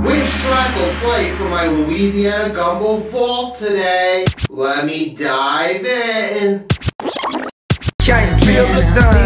Which track will play for my Louisiana Gumbo Vault today? Let me dive in. Can't feel the.